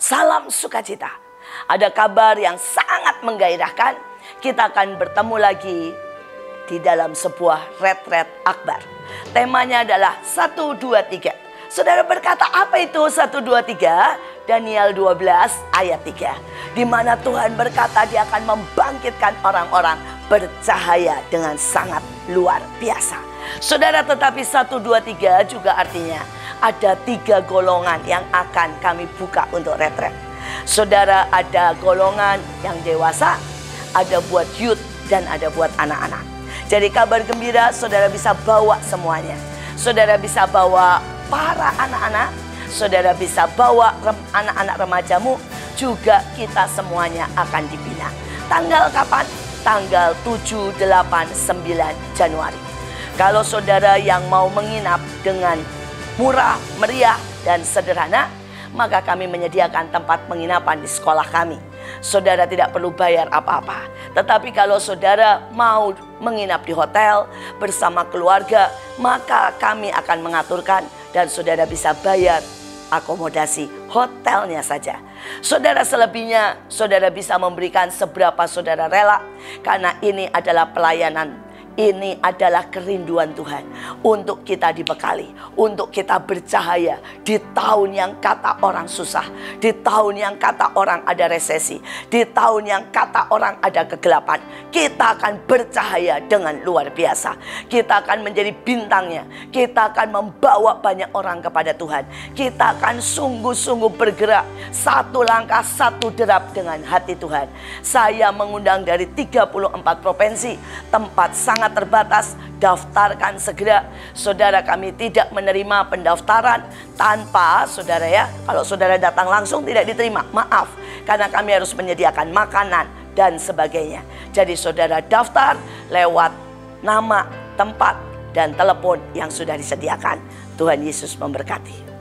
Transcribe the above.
Salam sukacita. Ada kabar yang sangat menggairahkan. Kita akan bertemu lagi di dalam sebuah retret akbar. Temanya adalah 1, 2, 3. Saudara berkata apa itu 1, 2, 3? Daniel 12 ayat 3. Di mana Tuhan berkata dia akan membangkitkan orang-orang bercahaya dengan sangat luar biasa. Saudara tetapi 1, 2, 3 juga artinya ada tiga golongan yang akan kami buka untuk retret. Saudara ada golongan yang dewasa, ada buat youth dan ada buat anak-anak. Jadi kabar gembira saudara bisa bawa semuanya. Saudara bisa bawa para anak-anak, saudara bisa bawa anak-anak remajamu, juga kita semuanya akan dibina. Tanggal kapan? Tanggal 7, 8, 9 Januari. Kalau saudara yang mau menginap dengan murah, meriah, dan sederhana, maka kami menyediakan tempat penginapan di sekolah kami. Saudara tidak perlu bayar apa-apa. Tetapi kalau saudara mau menginap di hotel bersama keluarga, maka kami akan mengaturkan dan saudara bisa bayar akomodasi hotelnya saja. Saudara selebihnya, saudara bisa memberikan seberapa saudara rela karena ini adalah pelayanan ini adalah kerinduan Tuhan untuk kita dibekali, untuk kita bercahaya di tahun yang kata orang susah, di tahun yang kata orang ada resesi, di tahun yang kata orang ada kegelapan. Kita akan bercahaya dengan luar biasa. Kita akan menjadi bintangnya. Kita akan membawa banyak orang kepada Tuhan. Kita akan sungguh-sungguh bergerak satu langkah, satu derap dengan hati Tuhan. Saya mengundang dari 34 provinsi, tempat sangat terbatas, daftarkan segera. Saudara kami tidak menerima pendaftaran tanpa saudara ya. Kalau saudara datang langsung tidak diterima, maaf. Karena kami harus menyediakan makanan dan sebagainya. Jadi saudara daftar lewat nama, tempat, dan telepon yang sudah disediakan. Tuhan Yesus memberkati.